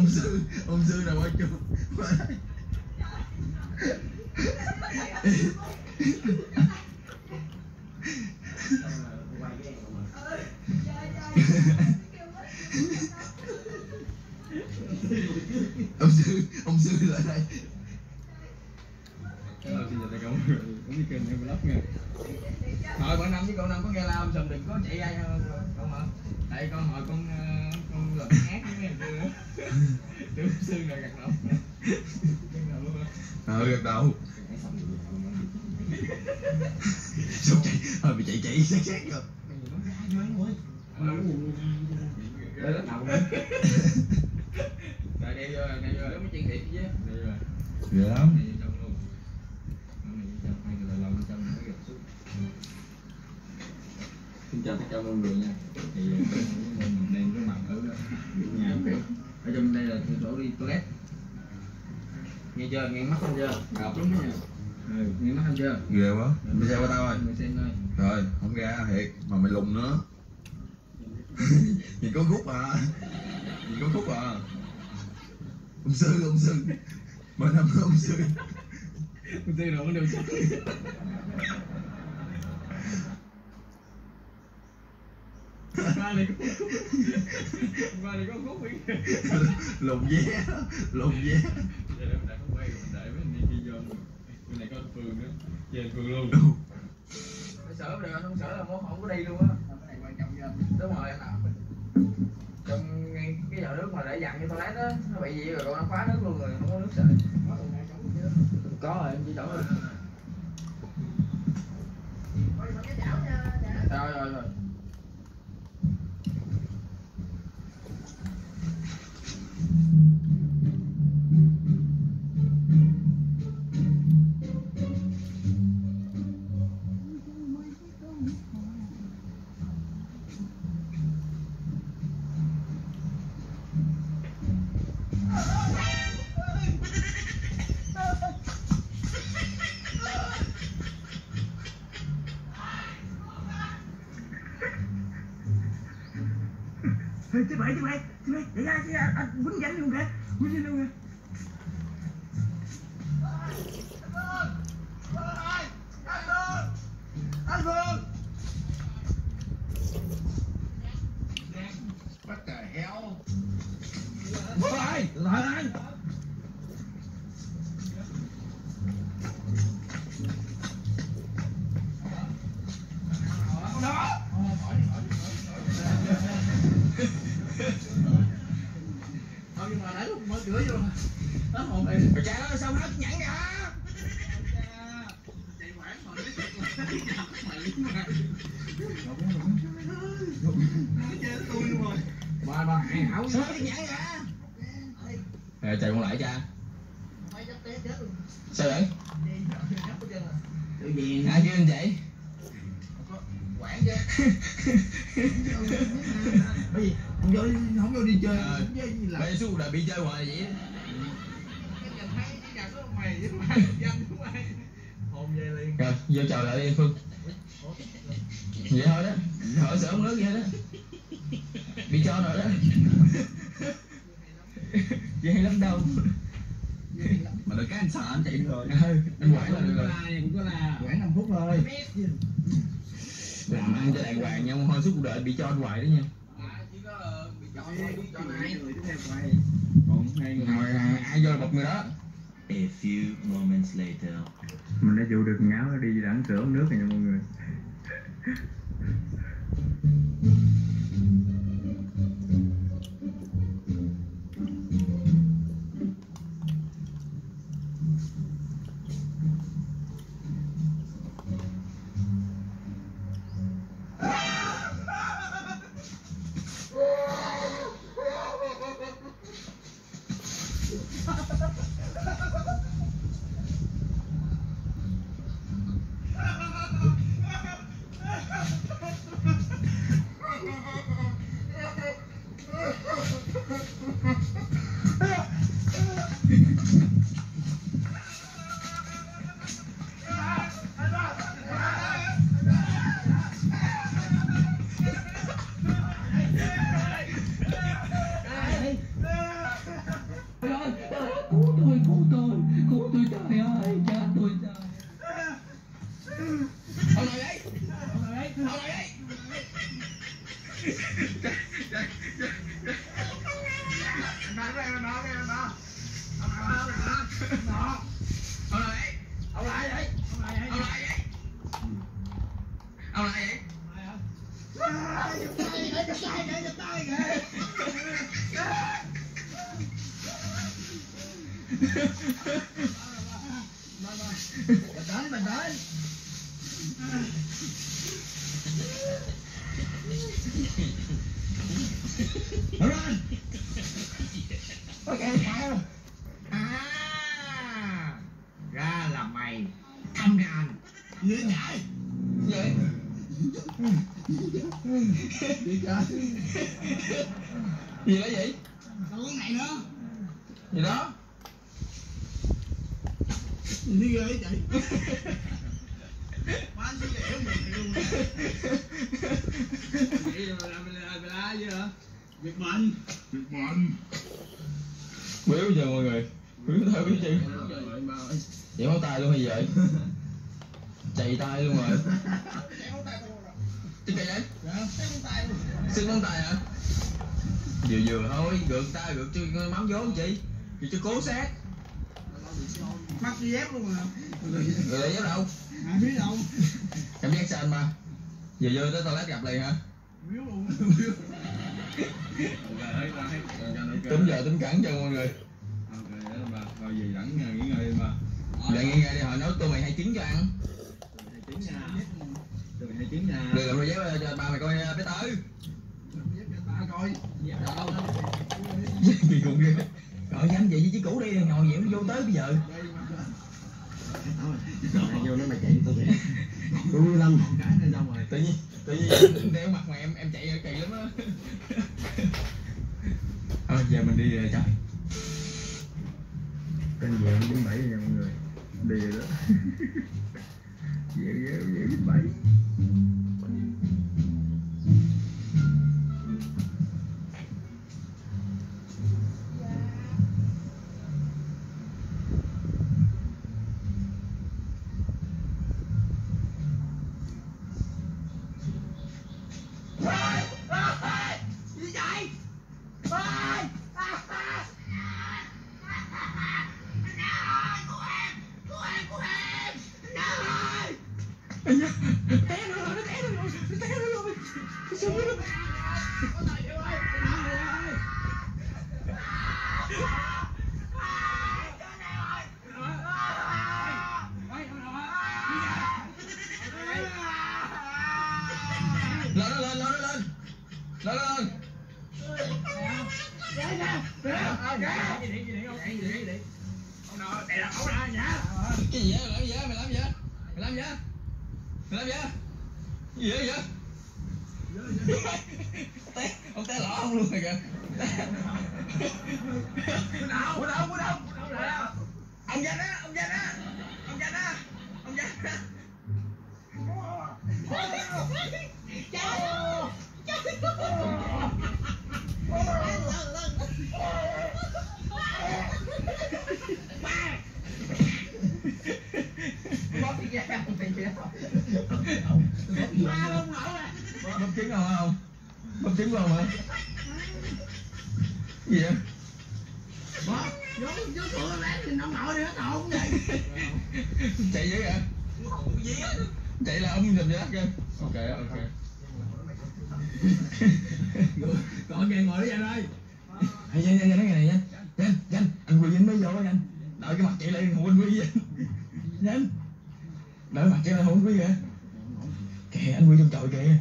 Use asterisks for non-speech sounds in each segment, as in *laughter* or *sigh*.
ông sư ông sư nào quay chung gập xuống Xin chào tất cả mọi người nha. Thì ờ, *laughs* mình đang có mặt ở nhà. Kiểu Ở trong đây là chỗ đi toilet Nghe chưa, nghe mắt không chưa? Đọc lắm nha Ừ, nghe mắt không chưa? ghê quá. Mày xem qua tao ơi Mày xem coi. Rồi không ra thiệt mà mày lùn nữa. *laughs* Nhìn có khúc à nhìn có khúc à ông sư ông sư mà năm *laughs* ông sư Con tư đồ con đều chắc Ba này có khúc Ba này có khúc ý lùn vé lùn vé Giờ đây mình đã không quay rồi, mình đợi mấy anh đi đi vô. Bên này có anh Phương nữa. Về Phương luôn. Phải sợ được, anh không sợ là mốt không có đi luôn á. Cái này quan trọng chưa? Đúng rồi, anh làm giỏ nước mà để dặn như toilet á Nó bị gì rồi còn nó khóa nước luôn rồi, không có nước sợi Có rồi, em chỉ chọn rồi. Rồi, rồi, rồi bảy chạy luôn kìa quýnh danh luôn kìa What the hell? lại lại anh danh của mày hồn về liền. Rồi vô chào lại đi phương. Vậy thôi đó. Hỏi sợ uống nước vậy đó. Bị cho rồi đó. Vậy lắm đâu. Mà được cái anh sợ anh chạy rồi. Ừ, anh quản là được rồi. cũng có là. Quảng năm phút thôi. Làm ăn cho đàng hoàng nha thôi suốt cuộc đời bị cho anh hoài đó nha Ai vô một người đó. A few moments later. Mình đã dụ được ngáo đi đảng sữa uống nước này nha mọi người. Jesus. Gì đó. Đi ghê chị. Bán cái đẻo mình luôn. Vậy rồi làm làm la gì hả? Việc bệnh. Việc bệnh. biểu giờ mọi người. Biểu thôi biểu chị chạy máu tay luôn hay vậy? *laughs* Chạy tay luôn rồi. Chạy đấy. Xưng móng tay hả? Vừa vừa thôi gượt tay gượt chứ máu vốn chị thì cho cố sát. Mắc dép luôn à. rồi để dấu đâu? Ai biết đâu. cảm giác sao anh ba? Vừa vừa tới toilet gặp liền hả? Biết luôn. tính giờ tính cẳng cho mọi người. Bao gì đẳng nghỉ ngơi mà Vậy nghe nghe đi họ nấu tô mì 29 cho ăn. Hai nha từ hai tiếng nha. Được làm đôi dép cho ba mày coi bé tới Dép coi. Dép đâu. Kỳ cục ghê rồi dám vậy với chí cũ đi, ngồi vậy vô tới bây giờ. Vô nó mà chạy tôi vậy Đúng như Lâm Cái này xong rồi Tự nhiên, tự nhiên Đeo mặt mà em em chạy kỳ lắm á. Thôi giờ mình đi rồi trời Tên về em bảy nha mọi người. Đi rồi đó. Dễ dễ dẹo bảy Ông dân á, ông dân á. Ông dân á. Ông dân á. Bấm trứng không không Bấm trứng không hả gì vậy Bóp. Vô vô cửa nội đi hết hồn vậy. *laughs* chạy dữ vậy chạy là ông giùm vậy kìa. Ok ok. *laughs* Còn kìa ngồi đây đây. Hey, nhanh nhanh nhanh cái này nhanh nhanh nhanh. Anh Quy Vinh mới vô đó nhanh. Đợi cái mặt chị lên hùng anh Quy Vinh *laughs* nhanh. Đợi mặt chị lên hùng anh Quy kìa kìa anh Quy trong chọi kìa.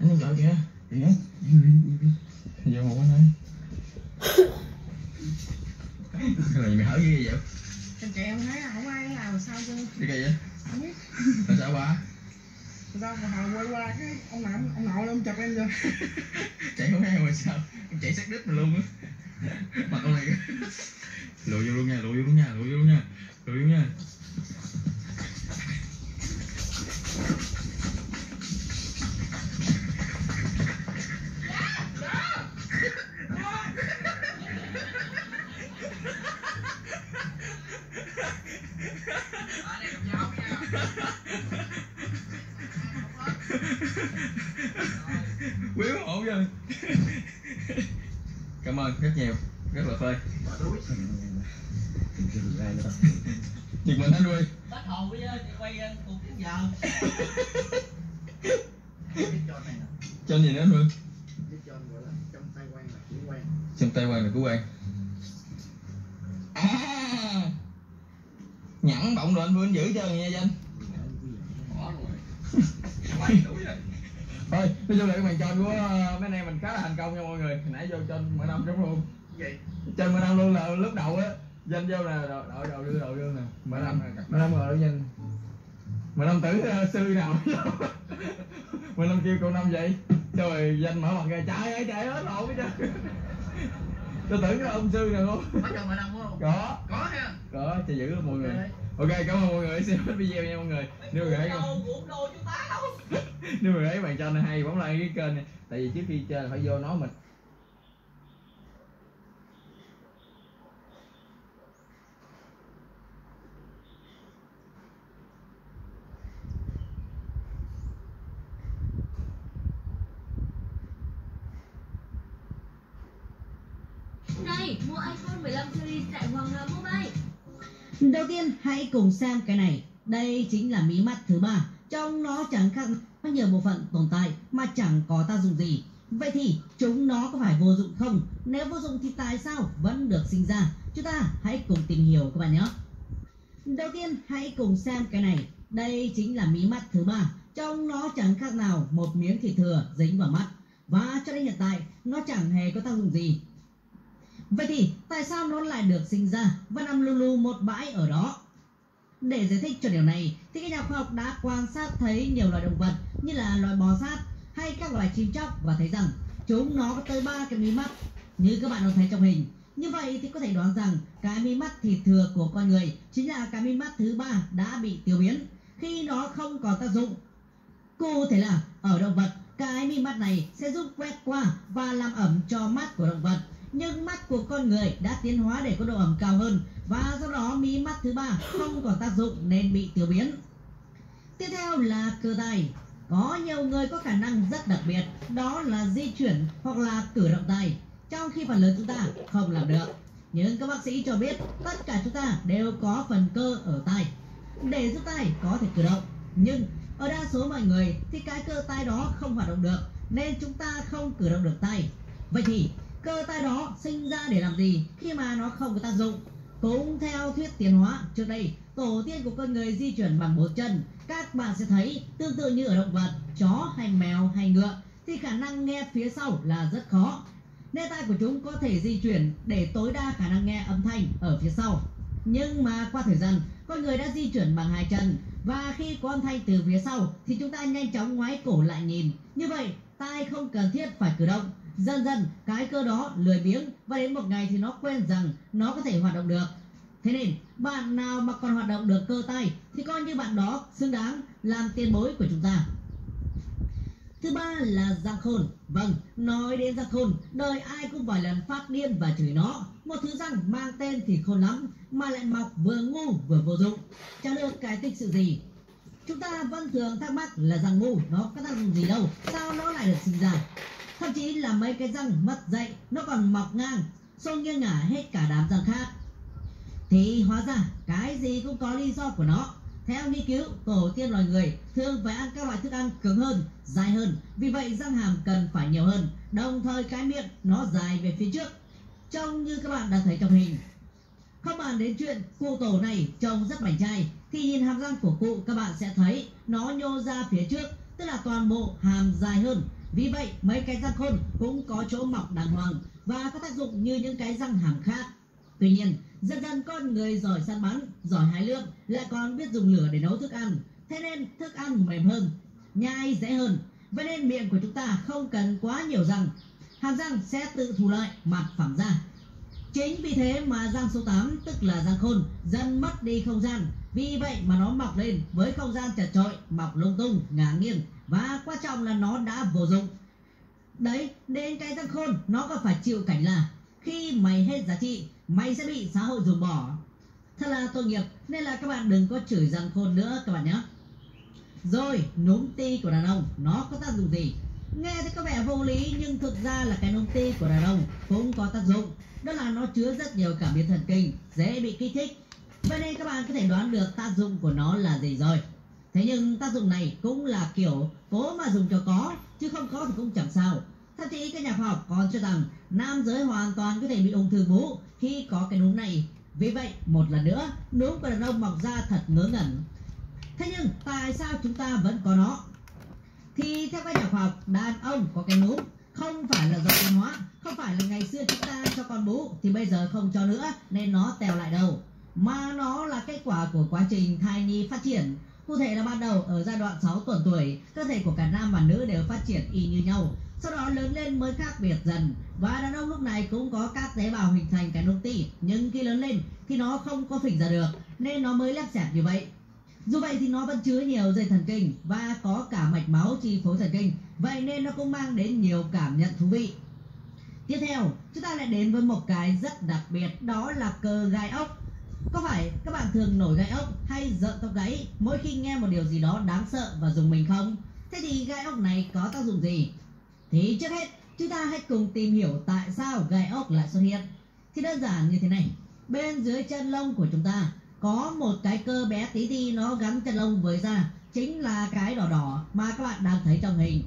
Anh trong chọi kìa. Kìa vô một anh ơi cái này mày hỏi gì vậy Anh chị em thấy không ai làm sao chứ? Đi kìa vậy? Không biết. Là sao ba sao mà hồi quay qua cái ông nội ông nội ông chụp em chưa *laughs* chạy không nghe rồi sao? Em chạy sát đít mà luôn á. Mặt con này. Lùi vô luôn nha lùi vô luôn nha lùi vô luôn nha lùi vô nha ơn rất nhiều, rất là phơi. *laughs* Chừng mình anh nuôi. Bắt hồn bây giờ chị quay ờ, cuộc trước giờ *laughs* Cho gì nữa là trong tay quan là chỉ quan Trong tay quan quan. À, nhẵn bọng rồi anh Vương giữ cho nha danh. *laughs* Bỏ rồi. Quay đuổi rồi. Thôi, nói chung là cái màn tròn của mấy anh em mình khá là thành công nha mọi người. Hồi nãy vô trên mở năm trống luôn. vậy Trên mở năm luôn là lúc đầu á, danh vô nè, đội đội đầu đưa đầu vô nè. Mở năm, mở năm rồi danh. Mở năm tử ờ, sư nào? *laughs* Mở năm kêu câu năm vậy. Rồi danh mở mặt ra trái ấy trái hết lộn hết trơn. *laughs* Tôi tưởng là ông sư nào luôn. có chồng mà năm không Có, có ha có, cho giữ luôn mọi người. Ok, cảm ơn mọi người xem hết video nha mọi người. Nếu đâu *laughs* nếu người thấy màn tranh này hay bấm like cái kênh này. tại vì trước khi chơi phải vô nói mình Đầu tiên, hãy cùng xem cái này. Đây chính là mí mắt thứ ba. Trong nó chẳng khác có nhiều bộ phận tồn tại mà chẳng có tác dụng gì. Vậy thì chúng nó có phải vô dụng không? Nếu vô dụng thì tại sao vẫn được sinh ra? Chúng ta hãy cùng tìm hiểu các bạn nhé. Đầu tiên, hãy cùng xem cái này. Đây chính là mí mắt thứ ba. Trong nó chẳng khác nào một miếng thịt thừa dính vào mắt. Và cho đến hiện tại, nó chẳng hề có tác dụng gì. Vậy thì, tại sao nó lại được sinh ra và nằm lù lù một bãi ở đó? Để giải thích cho điều này, thì các nhà khoa học đã quan sát thấy nhiều loài động vật như là loài bò sát hay các loài chim chóc và thấy rằng chúng nó có tới ba cái mí mắt, như các bạn đang thấy trong hình. Như vậy thì có thể đoán rằng cái mí mắt thịt thừa của con người chính là cái mí mắt thứ ba đã bị tiêu biến khi nó không còn tác dụng. Cụ thể là ở động vật, cái mí mắt này sẽ giúp quét qua và làm ẩm cho mắt của động vật nhưng mắt của con người đã tiến hóa để có độ ẩm cao hơn và do đó mí mắt thứ ba không còn tác dụng nên bị tiêu biến. Tiếp theo là cơ tay. Có nhiều người có khả năng rất đặc biệt, đó là di chuyển hoặc là cử động tay, trong khi phần lớn chúng ta không làm được. Nhưng các bác sĩ cho biết tất cả chúng ta đều có phần cơ ở tay để giúp tay có thể cử động. Nhưng ở đa số mọi người thì cái cơ tay đó không hoạt động được nên chúng ta không cử động được tay. Vậy thì cơ tay đó sinh ra để làm gì khi mà nó không có tác dụng? Cũng theo thuyết tiến hóa trước đây, tổ tiên của con người di chuyển bằng bốn chân. Các bạn sẽ thấy tương tự như ở động vật, chó hay mèo hay ngựa thì khả năng nghe phía sau là rất khó. Nên tai của chúng có thể di chuyển để tối đa khả năng nghe âm thanh ở phía sau. Nhưng mà qua thời gian, con người đã di chuyển bằng hai chân và khi có âm thanh từ phía sau thì chúng ta nhanh chóng ngoái cổ lại nhìn. Như vậy, tai không cần thiết phải cử động. Dần dần, cái cơ đó lười biếng và đến một ngày thì nó quên rằng nó có thể hoạt động được. Thế nên, bạn nào mà còn hoạt động được cơ tay thì coi như bạn đó xứng đáng làm tiền bối của chúng ta. Thứ ba là răng khôn. Vâng, nói đến răng khôn, đời ai cũng vài lần phát điên và chửi nó. Một thứ răng mang tên thì khôn lắm, mà lại mọc vừa ngu vừa vô dụng. Chẳng được cái tích sự gì. Chúng ta vẫn thường thắc mắc là răng ngu nó có tác dụng gì đâu, sao nó lại được sinh ra. Thậm chí là mấy cái răng mất dậy, nó còn mọc ngang, xô nghiêng ngả hết cả đám răng khác. Thì hóa ra cái gì cũng có lý do của nó. Theo nghiên cứu, tổ tiên loài người thường phải ăn các loại thức ăn cứng hơn, dài hơn. Vì vậy răng hàm cần phải nhiều hơn. Đồng thời cái miệng nó dài về phía trước. Trông như các bạn đã thấy trong hình. Không bàn đến chuyện cụ tổ này trông rất mảnh chai, thì nhìn hàm răng của cụ các bạn sẽ thấy nó nhô ra phía trước tức là toàn bộ hàm dài hơn vì vậy mấy cái răng khôn cũng có chỗ mọc đàng hoàng và có tác dụng như những cái răng hàm khác. Tuy nhiên dần dần con người giỏi săn bắn giỏi hái lượm lại còn biết dùng lửa để nấu thức ăn. Thế nên thức ăn mềm hơn nhai dễ hơn. Vậy nên miệng của chúng ta không cần quá nhiều răng. Hàm răng sẽ tự thu lại mặt phẳng ra. Chính vì thế mà răng số 8 tức là răng khôn dần mất đi không gian. Vì vậy mà nó mọc lên với không gian chật chội, mọc lung tung, ngả nghiêng và quan trọng là nó đã vô dụng. Đấy, đến cái răng khôn nó có phải chịu cảnh là khi mày hết giá trị, mày sẽ bị xã hội dùng bỏ. Thật là tội nghiệp nên là các bạn đừng có chửi răng khôn nữa các bạn nhé. rồi núm ti của đàn ông nó có tác dụng gì nghe thì có vẻ vô lý nhưng thực ra là cái núm ti của đàn ông cũng có tác dụng đó là nó chứa rất nhiều cảm biến thần kinh dễ bị kích thích vậy nên các bạn có thể đoán được tác dụng của nó là gì rồi thế nhưng tác dụng này cũng là kiểu cố mà dùng cho có, chứ không có thì cũng chẳng sao. Thậm chí các nhà khoa học còn cho rằng nam giới hoàn toàn có thể bị ung thư vú khi có cái núm này. Vì vậy, một lần nữa núm của đàn ông mọc ra thật ngớ ngẩn. Thế nhưng tại sao chúng ta vẫn có nó? Thì theo các nhà khoa học, đàn ông có cái núm không phải là do tiến hóa, không phải là ngày xưa chúng ta cho con bú thì bây giờ không cho nữa, nên nó tèo lại đâu mà nó là kết quả của quá trình thai nhi phát triển cụ thể là ban đầu, ở giai đoạn 6 tuần tuổi, cơ thể của cả nam và nữ đều phát triển y như nhau, sau đó lớn lên mới khác biệt dần. Và đàn ông lúc này cũng có các tế bào hình thành cái nông ti, nhưng khi lớn lên thì nó không có phình ra được, nên nó mới lép xẹp như vậy. Dù vậy thì nó vẫn chứa nhiều dây thần kinh và có cả mạch máu chi phối thần kinh, vậy nên nó cũng mang đến nhiều cảm nhận thú vị. Tiếp theo, chúng ta lại đến với một cái rất đặc biệt, đó là cơ gai ốc có phải các bạn thường nổi gai ốc hay rợn tóc gáy mỗi khi nghe một điều gì đó đáng sợ và dùng mình không? Thế thì gai ốc này có tác dụng gì? Thì trước hết, chúng ta hãy cùng tìm hiểu tại sao gai ốc lại xuất hiện. Thì đơn giản như thế này, bên dưới chân lông của chúng ta có một cái cơ bé tí ti nó gắn chân lông với da, chính là cái đỏ đỏ mà các bạn đang thấy trong hình.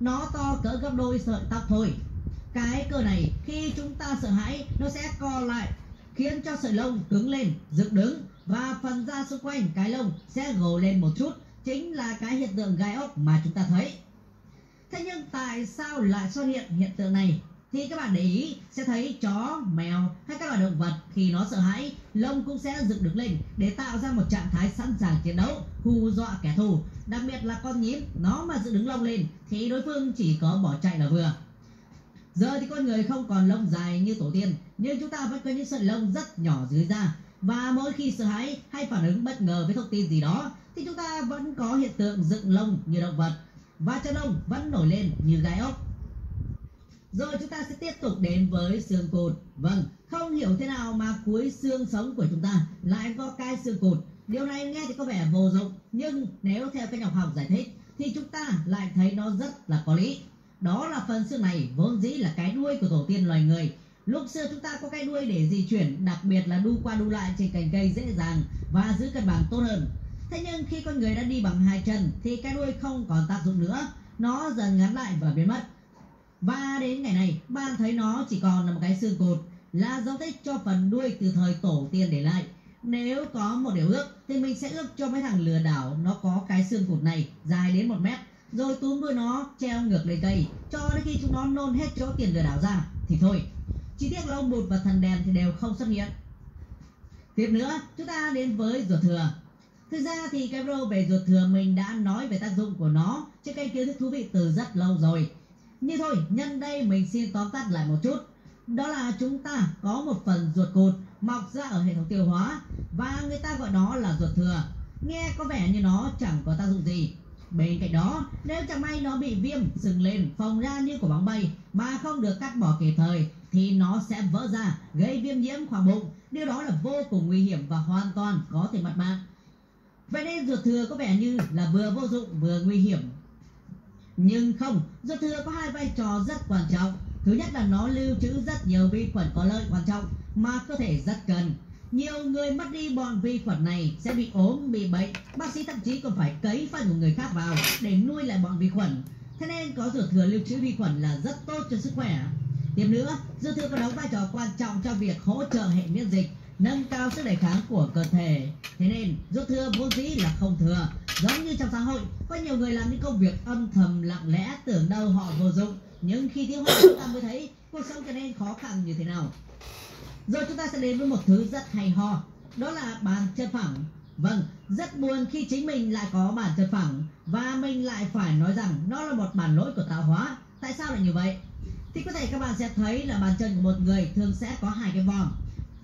Nó to cỡ gấp đôi sợi tóc thôi. Cái cơ này, khi chúng ta sợ hãi, nó sẽ co lại khiến cho sợi lông cứng lên, dựng đứng và phần da xung quanh cái lông sẽ gồ lên một chút, chính là cái hiện tượng gai ốc mà chúng ta thấy. Thế nhưng tại sao lại xuất hiện hiện tượng này? Thì các bạn để ý, sẽ thấy chó, mèo hay các loài động vật khi nó sợ hãi, lông cũng sẽ dựng đứng lên để tạo ra một trạng thái sẵn sàng chiến đấu, hù dọa kẻ thù. Đặc biệt là con nhím, nó mà dựng đứng lông lên thì đối phương chỉ có bỏ chạy là vừa giờ thì con người không còn lông dài như tổ tiên, nhưng chúng ta vẫn có những sợi lông rất nhỏ dưới da. Và mỗi khi sợ hãi hay phản ứng bất ngờ với thông tin gì đó, thì chúng ta vẫn có hiện tượng dựng lông như động vật. Và chân lông vẫn nổi lên như gai ốc. Rồi chúng ta sẽ tiếp tục đến với xương cột. Vâng không hiểu thế nào mà cuối xương sống của chúng ta lại có cái xương cột. Điều này nghe thì có vẻ vô dụng, nhưng nếu theo các nhà học giải thích, thì chúng ta lại thấy nó rất là có lý đó là phần xương này, vốn dĩ là cái đuôi của tổ tiên loài người. Lúc xưa chúng ta có cái đuôi để di chuyển, đặc biệt là đu qua đu lại trên cành cây dễ dàng và giữ cân bằng tốt hơn. Thế nhưng khi con người đã đi bằng hai chân, thì cái đuôi không còn tác dụng nữa. Nó dần ngắn lại và biến mất. Và đến ngày này, bạn thấy nó chỉ còn là một cái xương cột, là dấu tích cho phần đuôi từ thời tổ tiên để lại. Nếu có một điều ước, thì mình sẽ ước cho mấy thằng lừa đảo nó có cái xương cụt này dài đến một mét rồi túm đuôi nó treo ngược lên cây, cho đến khi chúng nó nôn hết chỗ tiền lừa đảo ra, thì thôi. Chi tiết là ông bụt và thần đèn thì đều không xuất hiện. Tiếp nữa, chúng ta đến với ruột thừa. Thực ra thì cái video về ruột thừa mình đã nói về tác dụng của nó trên kênh kiến thức thú vị từ rất lâu rồi. Như thôi, nhân đây mình xin tóm tắt lại một chút. Đó là chúng ta có một phần ruột cột mọc ra ở hệ thống tiêu hóa, và người ta gọi nó là ruột thừa. Nghe có vẻ như nó chẳng có tác dụng gì bên cạnh đó, nếu chẳng may nó bị viêm sừng lên phồng ra như của bóng bay, mà không được cắt bỏ kịp thời, thì nó sẽ vỡ ra, gây viêm nhiễm khoang bụng. Điều đó là vô cùng nguy hiểm và hoàn toàn có thể mất mạng. Vậy nên ruột thừa có vẻ như là vừa vô dụng, vừa nguy hiểm. Nhưng không, ruột thừa có hai vai trò rất quan trọng. Thứ nhất là nó lưu trữ rất nhiều vi khuẩn có lợi quan trọng, mà cơ thể rất cần nhiều người mất đi bọn vi khuẩn này sẽ bị ốm, bị bệnh. Bác sĩ thậm chí còn phải cấy phân của người khác vào để nuôi lại bọn vi khuẩn. Thế nên có ruột thừa lưu trữ vi khuẩn là rất tốt cho sức khỏe. Tiếp nữa ruột thừa có đóng vai trò quan trọng trong việc hỗ trợ hệ miễn dịch, nâng cao sức đề kháng của cơ thể. Thế nên ruột thừa vốn dĩ là không thừa. Giống như trong xã hội, có nhiều người làm những công việc âm thầm, lặng lẽ, tưởng đâu họ vô dụng. Nhưng khi thiếu hụt chúng ta mới thấy cuộc sống trở nên khó khăn như thế nào rồi chúng ta sẽ đến với một thứ rất hay ho, đó là bàn chân phẳng. Vâng rất buồn khi chính mình lại có bàn chân phẳng và mình lại phải nói rằng nó là một bản lỗi của tạo hóa. Tại sao lại như vậy? Thì có thể các bạn sẽ thấy là bàn chân của một người thường sẽ có hai cái vòm.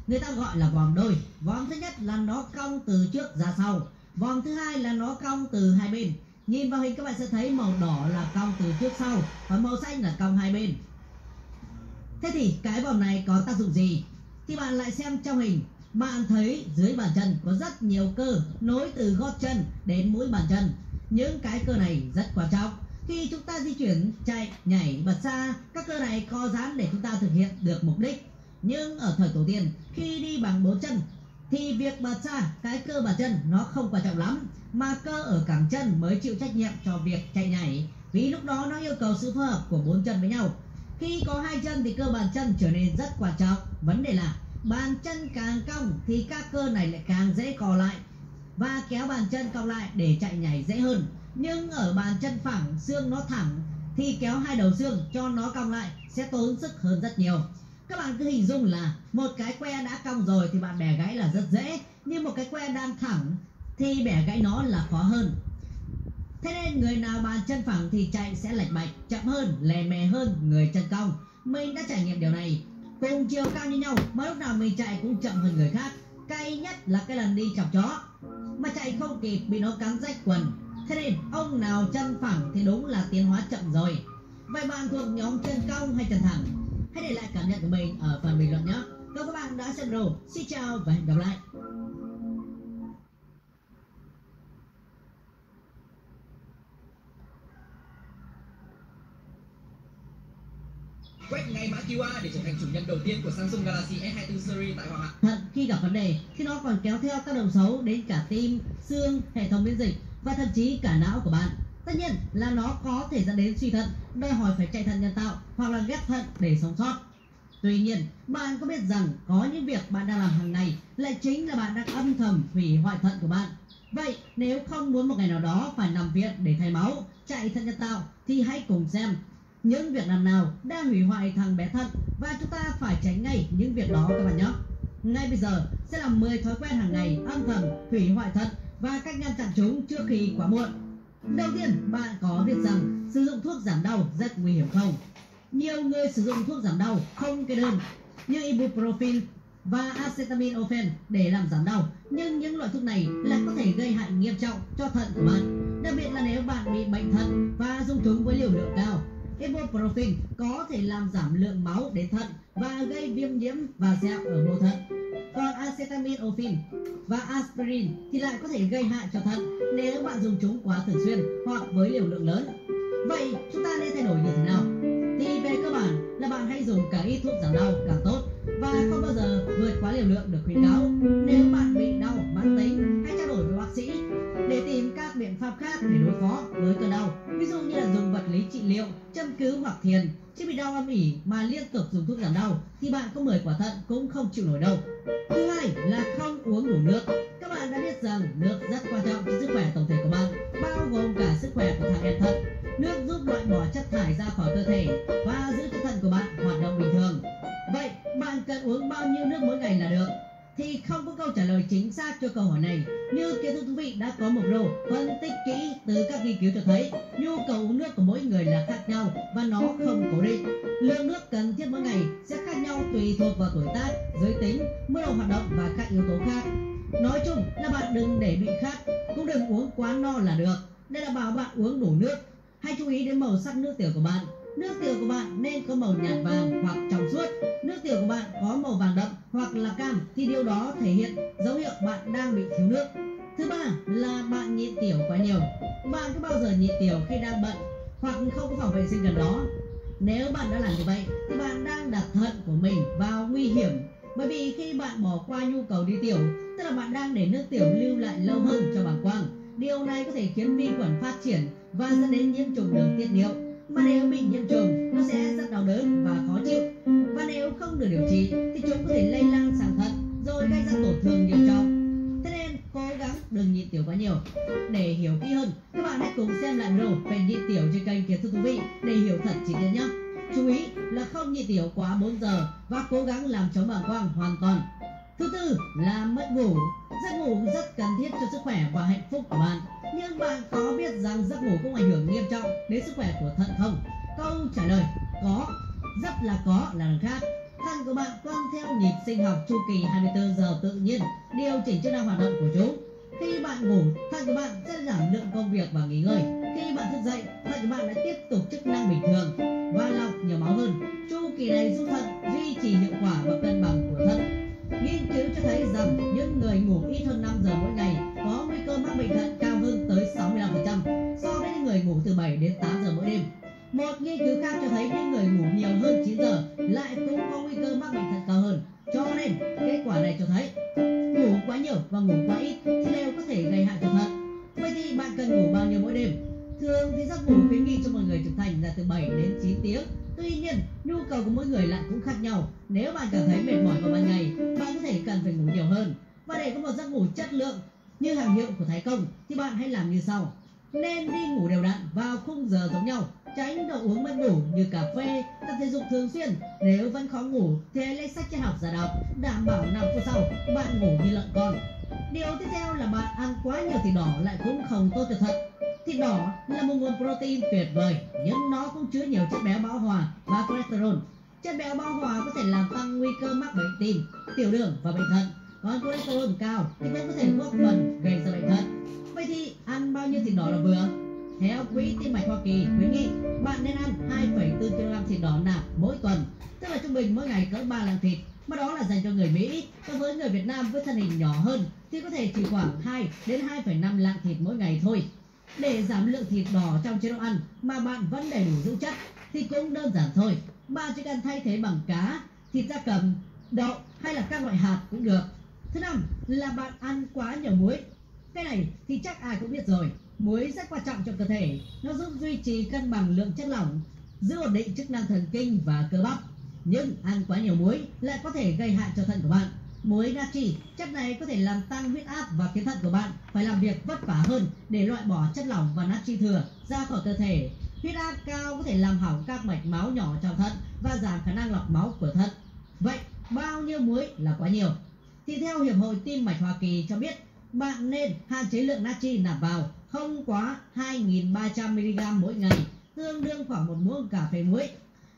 Người ta gọi là vòm đôi. Vòm thứ nhất là nó cong từ trước ra sau. Vòm thứ hai là nó cong từ hai bên. Nhìn vào hình các bạn sẽ thấy màu đỏ là cong từ trước sau và màu xanh là cong hai bên. Thế thì cái vòng này có tác dụng gì? Thì bạn lại xem trong hình. Bạn thấy dưới bàn chân có rất nhiều cơ nối từ gót chân đến mũi bàn chân. Những cái cơ này rất quan trọng. Khi chúng ta di chuyển, chạy, nhảy bật xa, các cơ này có dán để chúng ta thực hiện được mục đích. Nhưng ở thời tổ tiên, khi đi bằng bốn chân, thì việc bật xa cái cơ bàn chân nó không quan trọng lắm, mà cơ ở cẳng chân mới chịu trách nhiệm cho việc chạy nhảy. Vì lúc đó nó yêu cầu sự phối hợp của bốn chân với nhau. Khi có hai chân thì cơ bàn chân trở nên rất quan trọng vấn đề là bàn chân càng cong thì các cơ này lại càng dễ cò lại và kéo bàn chân cong lại để chạy nhảy dễ hơn. Nhưng ở bàn chân phẳng, xương nó thẳng thì kéo hai đầu xương cho nó cong lại sẽ tốn sức hơn rất nhiều. Các bạn cứ hình dung là một cái que đã cong rồi thì bạn bẻ gãy là rất dễ, nhưng một cái que đang thẳng thì bẻ gãy nó là khó hơn. Thế nên người nào bàn chân phẳng thì chạy sẽ lệch bạch, chậm hơn, lè mè hơn người chân cong. Mình đã trải nghiệm điều này cùng chiều cao như nhau. Mà lúc nào mình chạy cũng chậm hơn người khác. Cay nhất là cái lần đi chọc chó. Mà chạy không kịp bị nó cắn rách quần. Thế nên ông nào chân phẳng thì đúng là tiến hóa chậm rồi. Vậy bạn thuộc nhóm chân cong hay chân thẳng? Hãy để lại cảm nhận của mình ở phần bình luận nhé. Cảm ơn các bạn đã xem video xin chào và hẹn gặp lại. Quét ngay mã QR để trở thành chủ nhân đầu tiên của Samsung Galaxy S24 series tại Hoàng Hạ. thận khi gặp vấn đề khi nó còn kéo theo tác động xấu đến cả tim xương, hệ thống miễn dịch và thậm chí cả não của bạn. Tất nhiên là nó có thể dẫn đến suy thận, đòi hỏi phải chạy thận nhân tạo hoặc là ghép thận để sống sót. Tuy nhiên, bạn có biết rằng có những việc bạn đang làm hàng ngày lại chính là bạn đang âm thầm hủy hoại thận của bạn. Vậy, nếu không muốn một ngày nào đó phải nằm viện để thay máu, chạy thận nhân tạo thì hãy cùng xem những việc làm nào đang hủy hoại thằng bé thận? Và chúng ta phải tránh ngay những việc đó các bạn nhé. Ngay bây giờ sẽ là 10 thói quen hàng ngày âm thầm hủy hoại thận và cách ngăn chặn chúng trước khi quá muộn. Đầu tiên, bạn có biết rằng sử dụng thuốc giảm đau rất nguy hiểm không? Nhiều người sử dụng thuốc giảm đau không kê đơn, như ibuprofen và acetaminophen để làm giảm đau. Nhưng những loại thuốc này lại có thể gây hại nghiêm trọng cho thận của bạn, đặc biệt là nếu bạn bị bệnh thận và dùng chúng với liều lượng cao ibuprofen có thể làm giảm lượng máu đến thận và gây viêm nhiễm và sẹo ở mô thận. Còn acetaminophen và aspirin thì lại có thể gây hại cho thận nếu bạn dùng chúng quá thường xuyên hoặc với liều lượng lớn. Vậy chúng ta nên thay đổi như thế nào? Thì về cơ bản là bạn hãy dùng cả ít thuốc giảm đau càng tốt và không bao giờ vượt quá liều lượng được khuyến cáo. Nếu bạn bị đau mãn tính, hãy trao đổi với bác sĩ biện pháp khác để đối phó với cơn đau. Ví dụ như là dùng vật lý trị liệu, châm cứu hoặc thiền. Chứ bị đau âm ỉ mà liên tục dùng thuốc giảm đau, thì bạn có 10 quả thận cũng không chịu nổi đâu. Thứ hai là không uống đủ nước. Các bạn đã biết rằng nước rất quan trọng cho sức khỏe tổng thể của bạn, bao gồm cả sức khỏe của thằng em thận. Nước giúp loại bỏ chất thải ra khỏi cơ thể và giữ cho thận của bạn hoạt động bình thường. Vậy bạn cần uống bao nhiêu nước mỗi ngày là được? Thì không có câu trả lời chính xác cho câu hỏi này. Như kiến thức thú vị đã có một đồ phân tích kỹ từ các nghiên cứu cho thấy, nhu cầu uống nước của mỗi người là khác nhau và nó không cố định. Lượng nước cần thiết mỗi ngày sẽ khác nhau tùy thuộc vào tuổi tác, giới tính, mức độ hoạt động và các yếu tố khác. Nói chung là bạn đừng để bị khát cũng đừng uống quá no là được. Để đảm bảo bạn uống đủ nước. Hãy chú ý đến màu sắc nước tiểu của bạn nước tiểu của bạn nên có màu nhạt vàng hoặc trong suốt. Nước tiểu của bạn có màu vàng đậm hoặc là cam thì điều đó thể hiện dấu hiệu bạn đang bị thiếu nước. Thứ ba là bạn nhịn tiểu quá nhiều. Bạn có bao giờ nhịn tiểu khi đang bận hoặc không có phòng vệ sinh gần đó? Nếu bạn đã làm như vậy thì bạn đang đặt thận của mình vào nguy hiểm. Bởi vì khi bạn bỏ qua nhu cầu đi tiểu, tức là bạn đang để nước tiểu lưu lại lâu hơn cho bàng quang, điều này có thể khiến vi khuẩn phát triển và dẫn đến nhiễm trùng đường tiết niệu mà nếu bị nhiễm trùng, nó sẽ rất đau đớn và khó chịu. Và nếu không được điều trị, thì chúng có thể lây lan sang thận, rồi gây ra tổn thương nghiêm trọng. Thế nên, cố gắng đừng nhịn tiểu quá nhiều. Để hiểu kỹ hơn, các bạn hãy cùng xem lại video về nhịn tiểu trên kênh kiến thức thú vị, để hiểu thật chi tiết nhé chú ý là không nhịn tiểu quá 4 giờ và cố gắng làm chống bàng quang hoàn toàn. Thứ tư là mất ngủ. Giấc ngủ rất cần thiết cho sức khỏe và hạnh phúc của bạn nhưng bạn có biết rằng giấc ngủ cũng ảnh hưởng nghiêm trọng đến sức khỏe của thận không? Câu trả lời, có. Rất là có là đằng khác. Thận của bạn tuân theo nhịp sinh học chu kỳ 24 giờ tự nhiên, điều chỉnh chức năng hoạt động của chúng. Khi bạn ngủ, thận của bạn sẽ giảm lượng công việc và nghỉ ngơi. Khi bạn thức dậy, thận của bạn lại tiếp tục chức năng bình thường và lọc nhiều máu hơn. Chu kỳ này giúp thận duy trì hiệu quả và cân bằng của thận. Nghiên cứu cho thấy rằng những người ngủ ít hơn 5 giờ mỗi ngày có nguy cơ mắc bệnh thận cao hơn tới 65% so với những người ngủ từ 7 đến 8 giờ mỗi đêm. Một nghiên cứu khác cho thấy những người ngủ nhiều hơn 9 giờ lại cũng có nguy cơ mắc bệnh thận cao hơn. Cho nên, kết quả này cho thấy ngủ quá nhiều và ngủ quá ít thì đều có thể gây hại cho thận. Vậy thì bạn cần ngủ bao nhiêu mỗi đêm? Thường thì giấc ngủ khuyến nghị cho mọi người trưởng thành là từ 7 đến 9 tiếng. Tuy nhiên, nhu cầu của mỗi người lại cũng khác nhau. Nếu bạn cảm thấy mệt mỏi vào ban ngày, bạn có thể cần phải ngủ nhiều hơn. Và để có một giấc ngủ chất lượng như hàng hiệu của Thái Công thì bạn hãy làm như sau. Nên đi ngủ đều đặn vào khung giờ giống nhau, tránh đồ uống mất ngủ như cà phê, tập thể dục thường xuyên. Nếu vẫn khó ngủ thì hãy lấy sách triết học ra đọc, đảm bảo 5 phút sau bạn ngủ như lợn con. Điều tiếp theo là bạn ăn quá nhiều thịt đỏ lại cũng không tốt cho thận. Thịt đỏ là một nguồn protein tuyệt vời, nhưng nó cũng chứa nhiều chất béo bão hòa và cholesterol. Chất béo bão hòa có thể làm tăng nguy cơ mắc bệnh tim, tiểu đường và bệnh thận. Còn cholesterol cao thì cũng có thể góp phần gây ra bệnh thận. Vậy thì ăn bao nhiêu thịt đỏ là vừa? Theo Quỹ Tim mạch Hoa Kỳ khuyến nghị bạn nên ăn 2,4 kg thịt đỏ nạc mỗi tuần, tức là trung bình mỗi ngày cỡ 3 lạng thịt. Mà đó là dành cho người Mỹ. Còn với người Việt Nam với thân hình nhỏ hơn thì có thể chỉ khoảng 2 đến 2,5 lạng thịt mỗi ngày thôi. Để giảm lượng thịt đỏ trong chế độ ăn mà bạn vẫn đầy đủ dưỡng chất thì cũng đơn giản thôi. Bạn chỉ cần thay thế bằng cá, thịt da cầm, đậu hay là các loại hạt cũng được. Thứ năm là bạn ăn quá nhiều muối. Cái này thì chắc ai cũng biết rồi. Muối rất quan trọng cho cơ thể. Nó giúp duy trì cân bằng lượng chất lỏng, giữ ổn định chức năng thần kinh và cơ bắp. Nhưng ăn quá nhiều muối lại có thể gây hại cho thận của bạn. Muối natri, chất này có thể làm tăng huyết áp và khiến thận của bạn phải làm việc vất vả hơn để loại bỏ chất lỏng và natri thừa ra khỏi cơ thể. Huyết áp cao có thể làm hỏng các mạch máu nhỏ trong thận và giảm khả năng lọc máu của thận. Vậy bao nhiêu muối là quá nhiều? Thì theo Hiệp hội Tim mạch Hoa Kỳ cho biết, bạn nên hạn chế lượng natri nạp vào không quá 2.300mg mỗi ngày, tương đương khoảng một muỗng cà phê muối.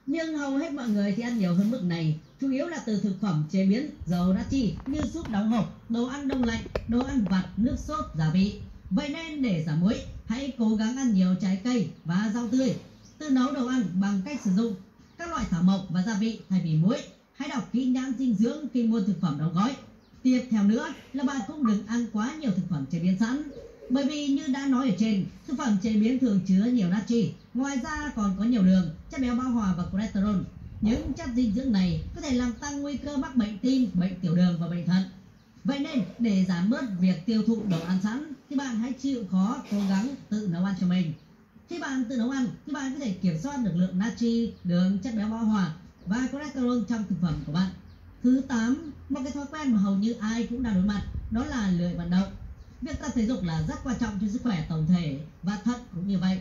Nhưng hầu hết mọi người thì ăn nhiều hơn mức này, chủ yếu là từ thực phẩm chế biến dầu đã chi như súp đóng hộp, đồ ăn đông lạnh, đồ ăn vặt, nước sốt, gia vị. Vậy nên để giảm muối, hãy cố gắng ăn nhiều trái cây và rau tươi. Tự nấu đồ ăn bằng cách sử dụng các loại thảo mộc và gia vị thay vì muối. Hãy đọc kỹ nhãn dinh dưỡng khi mua thực phẩm đóng gói. Tiếp theo nữa là bạn cũng đừng ăn quá nhiều thực phẩm chế biến sẵn. Bởi vì như đã nói ở trên, thực phẩm chế biến thường chứa nhiều natri, ngoài ra còn có nhiều đường, chất béo bão hòa và cholesterol. Những chất dinh dưỡng này có thể làm tăng nguy cơ mắc bệnh tim, bệnh tiểu đường và bệnh thận. Vậy nên để giảm bớt việc tiêu thụ đồ ăn sẵn thì bạn hãy chịu khó cố gắng tự nấu ăn cho mình. Khi bạn tự nấu ăn thì bạn có thể kiểm soát được lượng natri, đường, chất béo bão hòa và cholesterol trong thực phẩm của bạn. Thứ 8, một cái thói quen mà hầu như ai cũng đang đối mặt, đó là lười vận động. Việc tập thể dục là rất quan trọng cho sức khỏe tổng thể và thận cũng như vậy.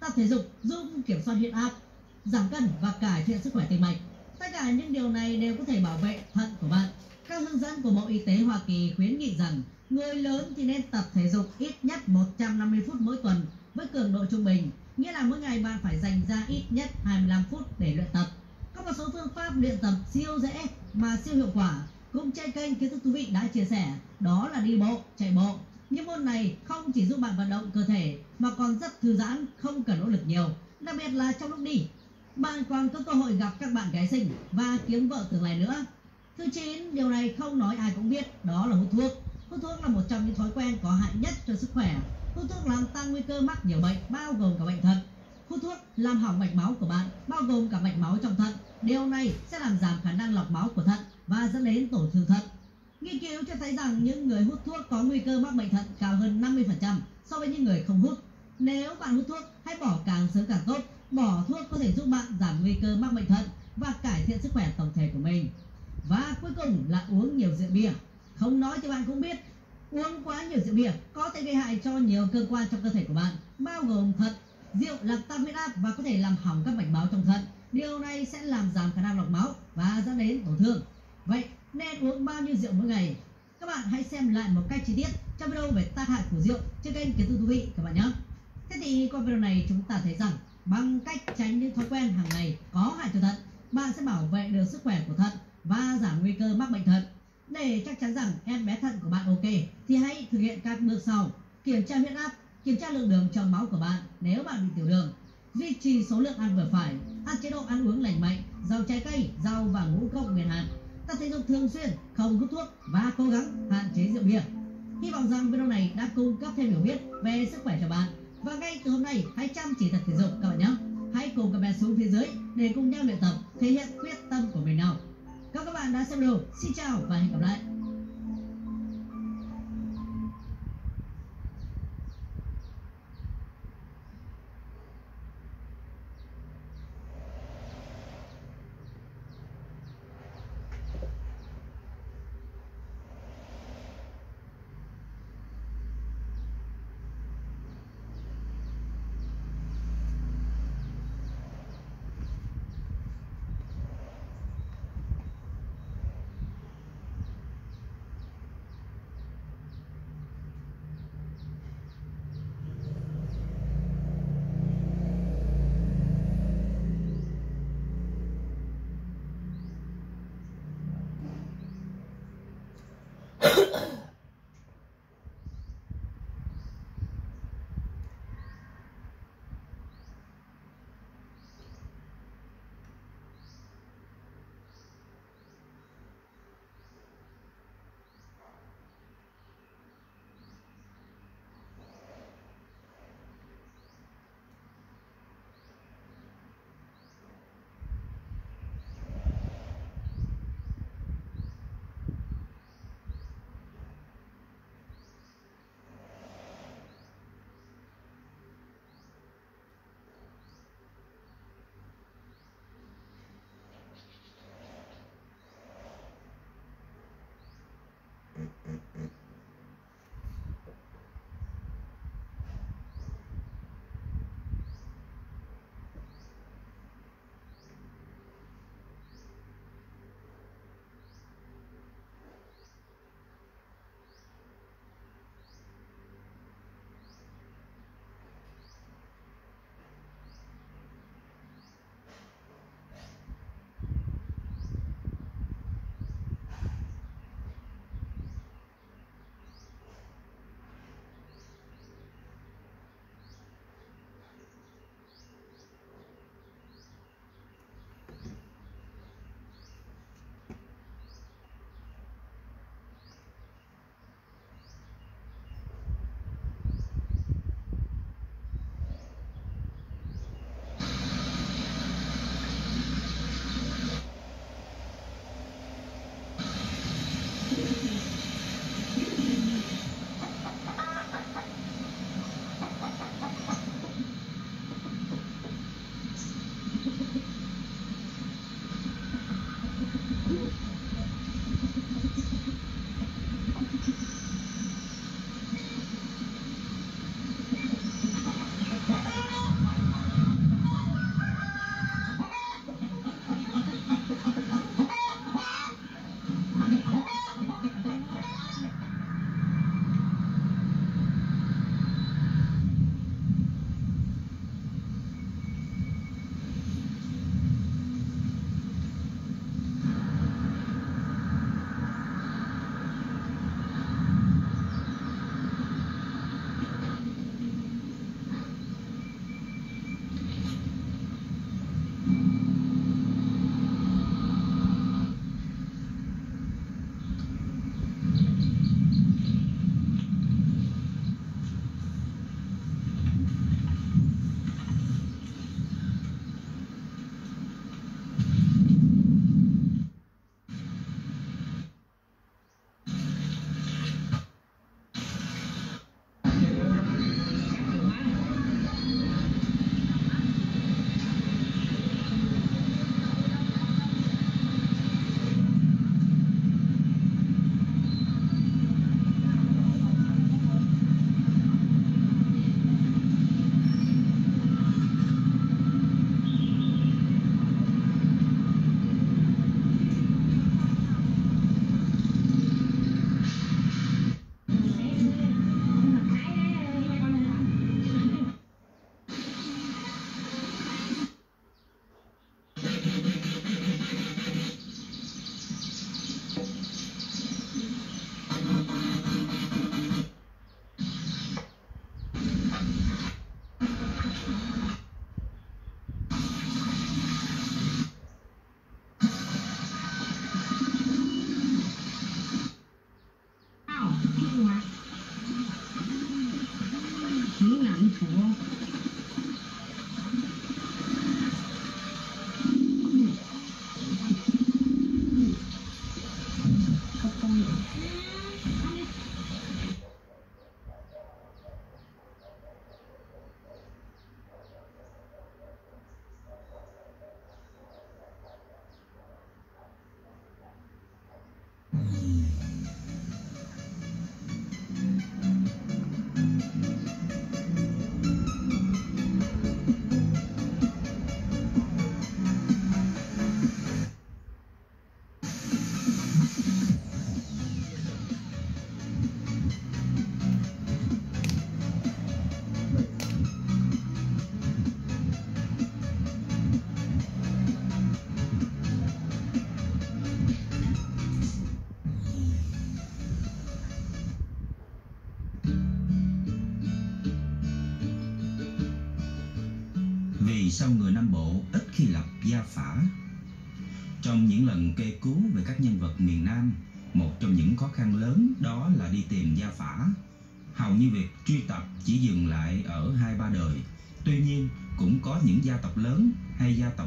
Tập thể dục giúp kiểm soát huyết áp, giảm cân và cải thiện sức khỏe tim mạch. Tất cả những điều này đều có thể bảo vệ thận của bạn. Các hướng dẫn của Bộ Y tế Hoa Kỳ khuyến nghị rằng người lớn thì nên tập thể dục ít nhất 150 phút mỗi tuần với cường độ trung bình, nghĩa là mỗi ngày bạn phải dành ra ít nhất 25 phút để luyện tập. Có một số phương pháp luyện tập siêu dễ mà siêu hiệu quả cũng trên kênh kiến thức thú vị đã chia sẻ đó là đi bộ, chạy bộ. Những môn này không chỉ giúp bạn vận động cơ thể mà còn rất thư giãn, không cần nỗ lực nhiều. Đặc biệt là trong lúc đi, bạn còn có cơ hội gặp các bạn gái xinh và kiếm vợ tương lai nữa. Thứ 9, điều này không nói ai cũng biết, đó là hút thuốc. Hút thuốc là một trong những thói quen có hại nhất cho sức khỏe. Hút thuốc làm tăng nguy cơ mắc nhiều bệnh, bao gồm cả bệnh thận. Hút thuốc làm hỏng mạch máu của bạn, bao gồm cả mạch máu trong thận. Điều này sẽ làm giảm khả năng lọc máu của thận và dẫn đến tổn thương thận. Nghiên cứu cho thấy rằng những người hút thuốc có nguy cơ mắc bệnh thận cao hơn 50% so với những người không hút. Nếu bạn hút thuốc, hãy bỏ càng sớm càng tốt. Bỏ thuốc có thể giúp bạn giảm nguy cơ mắc bệnh thận và cải thiện sức khỏe tổng thể của mình. Và cuối cùng là uống nhiều rượu bia. Không nói cho bạn cũng biết, uống quá nhiều rượu bia có thể gây hại cho nhiều cơ quan trong cơ thể của bạn, bao gồm thận. Rượu làm tăng huyết áp và có thể làm hỏng các mạch máu trong thận. Điều này sẽ làm giảm khả năng lọc máu và dẫn đến tổn thương. Vậy nên uống bao nhiêu rượu mỗi ngày? Các bạn hãy xem lại một cách chi tiết trong video về tác hại của rượu trên kênh kiến thức thú vị các bạn nhé. Thế thì qua video này chúng ta thấy rằng bằng cách tránh những thói quen hàng ngày có hại cho thận, bạn sẽ bảo vệ được sức khỏe của thận và giảm nguy cơ mắc bệnh thận. Để chắc chắn rằng em bé thận của bạn ok thì hãy thực hiện các bước sau: kiểm tra huyết áp, kiểm tra lượng đường trong máu của bạn nếu bạn bị tiểu đường, duy trì số lượng ăn vừa phải, ăn chế độ ăn uống lành mạnh, rau trái cây, rau và ngũ cốc nguyên hạt, tập thể dục thường xuyên, không hút thuốc và cố gắng hạn chế rượu bia. Hy vọng rằng video này đã cung cấp thêm hiểu biết về sức khỏe cho bạn. Và ngay từ hôm nay, hãy chăm chỉ tập thể dục các bạn nhé. Hãy cùng các bạn xuống phía dưới để cùng nhau luyện tập, thể hiện quyết tâm của mình nào. Cảm ơn các bạn đã xem video. Xin chào và hẹn gặp lại.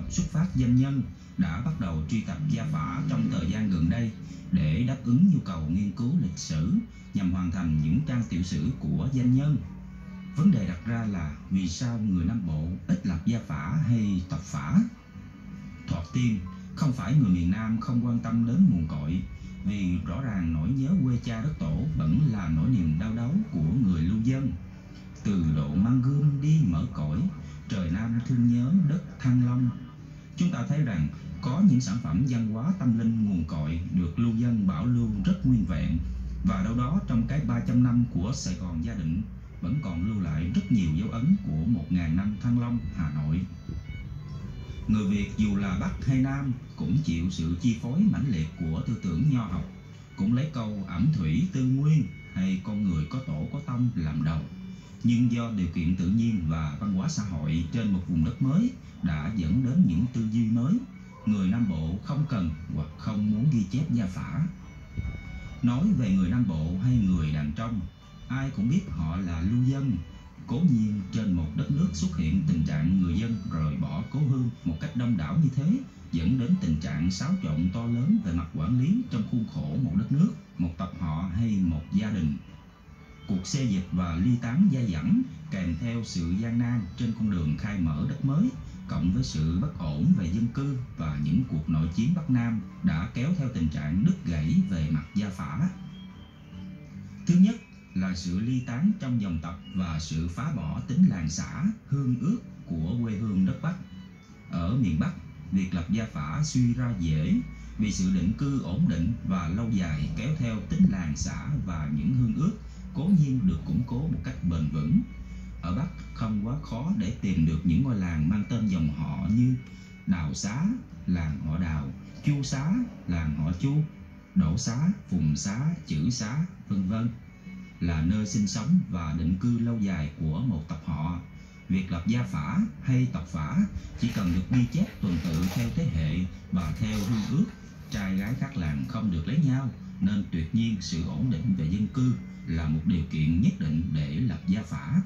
hay xuất phát doanh nhân đã bắt đầu truy tập gia phả trong thời gian gần đây để đáp ứng nhu cầu nghiên cứu lịch sử nhằm hoàn thành những trang tiểu sử của danh nhân. Vấn đề đặt ra là vì sao người Nam Bộ ít lập gia phả hay tập phả? Thoạt tiên, không phải người miền Nam không quan tâm đến nguồn cội, vì rõ ràng nỗi nhớ quê cha đất tổ vẫn là nỗi niềm đau đớn của người lưu dân. Từ độ mang gươm đi mở cõi, trời Nam thương nhớ đất Thăng Long. Chúng ta thấy rằng có những sản phẩm văn hóa tâm linh nguồn cội được lưu dân bảo lưu rất nguyên vẹn và đâu đó trong cái 300 năm của Sài Gòn gia định vẫn còn lưu lại rất nhiều dấu ấn của 1.000 năm Thăng Long, Hà Nội. Người Việt dù là Bắc hay Nam cũng chịu sự chi phối mãnh liệt của tư tưởng nho học, cũng lấy câu ẩm thủy tư nguyên hay con người có tổ có tâm làm đầu. Nhưng do điều kiện tự nhiên và văn hóa xã hội trên một vùng đất mới đã dẫn đến những tư duy mới, người Nam Bộ không cần hoặc không muốn ghi chép gia phả. Nói về người Nam Bộ hay người đàn trong, ai cũng biết họ là lưu dân. Cố nhiên trên một đất nước xuất hiện tình trạng người dân rời bỏ cố hương một cách đông đảo như thế dẫn đến tình trạng xáo trộn to lớn về mặt quản lý trong khuôn khổ một đất nước, một tập họ hay một gia đình. Cuộc xê dịch và ly tán gia dẫn kèm theo sự gian nan trên con đường khai mở đất mới cộng với sự bất ổn về dân cư và những cuộc nội chiến Bắc Nam đã kéo theo tình trạng đứt gãy về mặt gia phả. Thứ nhất là sự ly tán trong dòng tộc và sự phá bỏ tính làng xã, hương ước của quê hương đất Bắc. Ở miền Bắc, việc lập gia phả suy ra dễ vì sự định cư ổn định và lâu dài kéo theo tính làng xã và những hương ước cố nhiên được củng cố một cách bền vững. Ở Bắc không quá khó để tìm được những ngôi làng mang tên dòng họ như Đào Xá, làng họ Đào, Chu Xá, làng họ Chu, Đỗ Xá, Phùng Xá, Chữ Xá, vân vân là nơi sinh sống và định cư lâu dài của một tập họ. Việc lập gia phả hay tộc phả chỉ cần được ghi chép tuần tự theo thế hệ và theo hương ước. Trai gái các làng không được lấy nhau nên tuyệt nhiên sự ổn định về dân cư là một điều kiện nhất định để lập gia phả.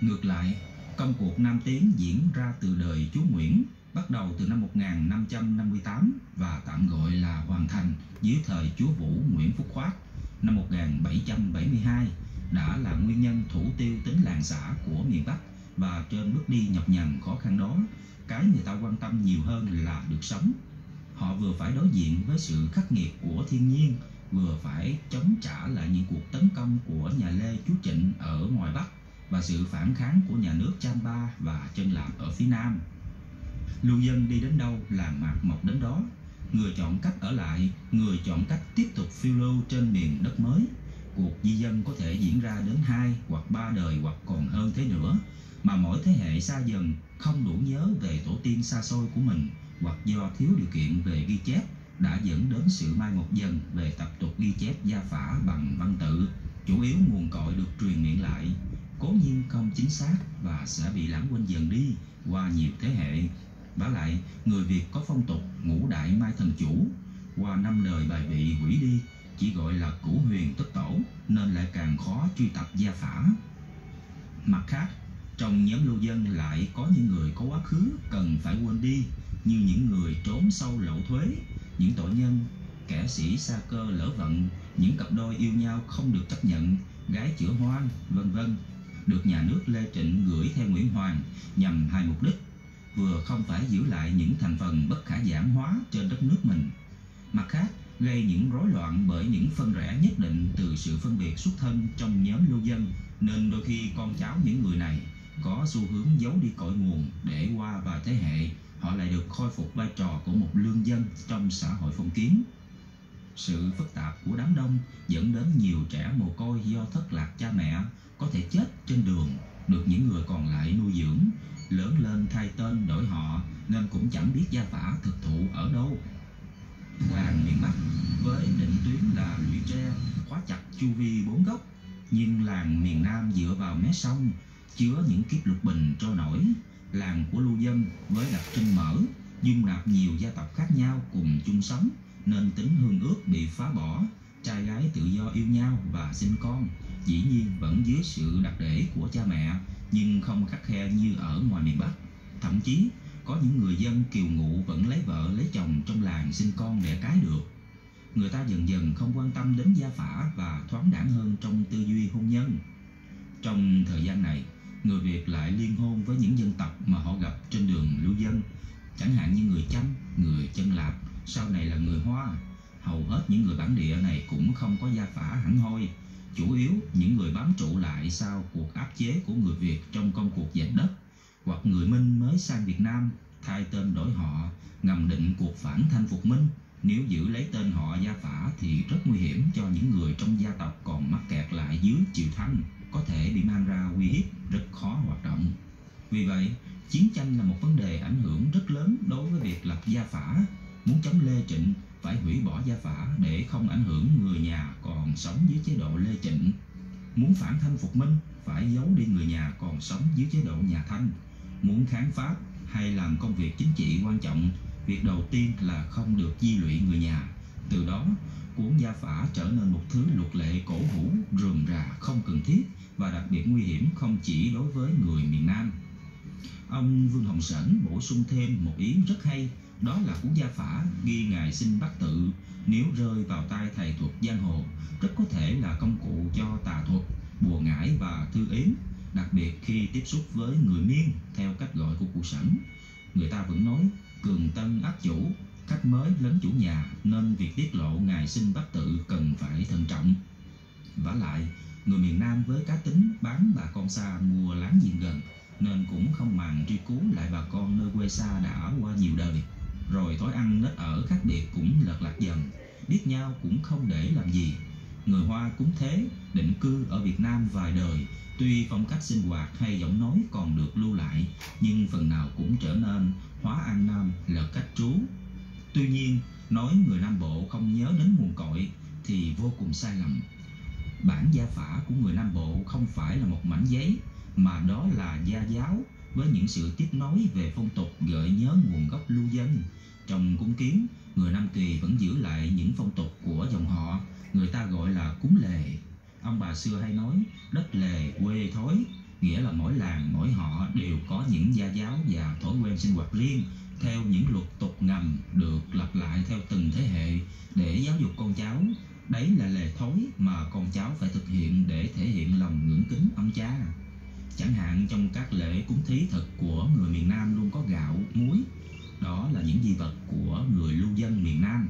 Ngược lại, công cuộc Nam Tiến diễn ra từ đời chúa Nguyễn, bắt đầu từ năm 1558 và tạm gọi là hoàn thành dưới thời chúa Vũ Nguyễn Phúc Khoát năm 1772 đã là nguyên nhân thủ tiêu tính làng xã của miền Bắc và trên bước đi nhọc nhằn khó khăn đó, cái người ta quan tâm nhiều hơn là được sống. Họ vừa phải đối diện với sự khắc nghiệt của thiên nhiên, vừa phải chống trả lại những cuộc tấn công của nhà Lê Chúa Trịnh ở ngoài Bắc và sự phản kháng của nhà nước Champa và chân lạp ở phía Nam. Lưu dân đi đến đâu làng mạc mọc đến đó, người chọn cách ở lại, người chọn cách tiếp tục phiêu lưu trên miền đất mới. Cuộc di dân có thể diễn ra đến hai hoặc ba đời hoặc còn hơn thế nữa, mà mỗi thế hệ xa dần không đủ nhớ về tổ tiên xa xôi của mình hoặc do thiếu điều kiện về ghi chép đã dẫn đến sự mai một dần về tập tục ghi chép gia phả bằng văn tự, chủ yếu nguồn cội được truyền miệng lại, cố nhiên không chính xác và sẽ bị lãng quên dần đi qua nhiều thế hệ. Vả lại, người Việt có phong tục ngũ đại mai thần chủ, qua năm đời bài vị hủy đi, chỉ gọi là cửu huyền tất tổ, nên lại càng khó truy tập gia phả. Mặt khác, trong nhóm lưu dân lại có những người có quá khứ cần phải quên đi, như những người trốn sâu lậu thuế, những tội nhân, kẻ sĩ xa cơ lỡ vận, những cặp đôi yêu nhau không được chấp nhận, gái chữa hoang, vân vân, được nhà nước Lê Trịnh gửi theo Nguyễn Hoàng nhằm hai mục đích vừa không phải giữ lại những thành phần bất khả giảm hóa trên đất nước mình, mặt khác gây những rối loạn bởi những phân rẽ nhất định từ sự phân biệt xuất thân trong nhóm lưu dân nên đôi khi con cháu những người này có xu hướng giấu đi cội nguồn để qua vài thế hệ họ lại được khôi phục vai trò của một lương dân trong xã hội phong kiến. Sự phức tạp của đám đông dẫn đến nhiều trẻ mồ côi do thất lạc cha mẹ có thể chết trên đường, được những người còn lại nuôi dưỡng, lớn lên thay tên đổi họ nên cũng chẳng biết gia phả thực thụ ở đâu. Làng miền Bắc với định tuyến là lũy tre khóa chặt chu vi bốn góc, nhưng làng miền Nam dựa vào mé sông chứa những kiếp lục bình trôi nổi. Làng của lưu dân với đặc trưng mở, dung nạp nhiều gia tộc khác nhau cùng chung sống, nên tính hương ước bị phá bỏ, trai gái tự do yêu nhau và sinh con, dĩ nhiên vẫn dưới sự đặc để của cha mẹ, nhưng không khắc khe như ở ngoài miền Bắc. Thậm chí, có những người dân kiều ngụ vẫn lấy vợ lấy chồng trong làng sinh con đẻ cái được. Người ta dần dần không quan tâm đến gia phả và thoáng đẳng hơn trong tư duy hôn nhân. Trong thời gian này, người Việt lại liên hôn với những dân tộc mà họ gặp trên đường lưu dân, chẳng hạn như người Chăm, người Chân Lạp, sau này là người Hoa. Hầu hết những người bản địa này cũng không có gia phả hẳn hoi, chủ yếu những người bám trụ lại sau cuộc áp chế của người Việt trong công cuộc giành đất, hoặc người Minh mới sang Việt Nam thay tên đổi họ, ngầm định cuộc phản thanh phục minh. Nếu giữ lấy tên họ gia phả thì rất nguy hiểm cho những người trong gia tộc còn mắc kẹt lại dưới triều thanh, có thể bị mang ra uy hiếp, rất khó hoạt động. Vì vậy, chiến tranh là một vấn đề ảnh hưởng rất lớn đối với việc lập gia phả. Muốn chống Lê Trịnh phải hủy bỏ gia phả để không ảnh hưởng người nhà còn sống dưới chế độ Lê Trịnh. Muốn phản thanh phục minh phải giấu đi người nhà còn sống dưới chế độ nhà Thanh. Muốn kháng Pháp hay làm công việc chính trị quan trọng, việc đầu tiên là không được di lụy người nhà. Từ đó, cuốn gia phả trở nên một thứ luật lệ cổ hủ, rườm rà, không cần thiết và đặc biệt nguy hiểm không chỉ đối với người miền Nam. Ông Vương Hồng Sẩn bổ sung thêm một ý rất hay, đó là cuốn gia phả ghi ngài sinh bắt tự nếu rơi vào tay thầy thuật giang hồ, rất có thể là công cụ cho tà thuật, bùa ngải và thư yếm, đặc biệt khi tiếp xúc với người miên theo cách gọi của cụ sẵn Người ta vẫn nói cường tân ác chủ, khách mới lấn chủ nhà nên việc tiết lộ ngài sinh bắt tự cần phải thận trọng. vả lại, người miền Nam với cá tính bán bà con xa mua láng giềng gần nên cũng không màng truy cứu lại bà con nơi quê xa đã ở qua nhiều đời. Rồi tối ăn nết ở khác biệt cũng lật lạc dần, biết nhau cũng không để làm gì. Người Hoa cũng thế, định cư ở Việt Nam vài đời, tuy phong cách sinh hoạt hay giọng nói còn được lưu lại, nhưng phần nào cũng trở nên hóa An Nam là cách trú. Tuy nhiên, nói người Nam Bộ không nhớ đến nguồn cội thì vô cùng sai lầm. Bản gia phả của người Nam Bộ không phải là một mảnh giấy, mà đó là gia giáo với những sự tiếp nối về phong tục gợi nhớ nguồn gốc lưu dân. Trong cúng kiến, người Nam Kỳ vẫn giữ lại những phong tục của dòng họ, người ta gọi là cúng lề. Ông bà xưa hay nói, đất lề quê thối, nghĩa là mỗi làng, mỗi họ đều có những gia giáo và thói quen sinh hoạt riêng theo những luật tục ngầm được lặp lại theo từng thế hệ để giáo dục con cháu. Đấy là lề thối mà con cháu phải thực hiện để thể hiện lòng ngưỡng kính ông cha. Chẳng hạn trong các lễ cúng thí thực của người miền Nam luôn có gạo, muối. Đó là những di vật của người lưu dân miền Nam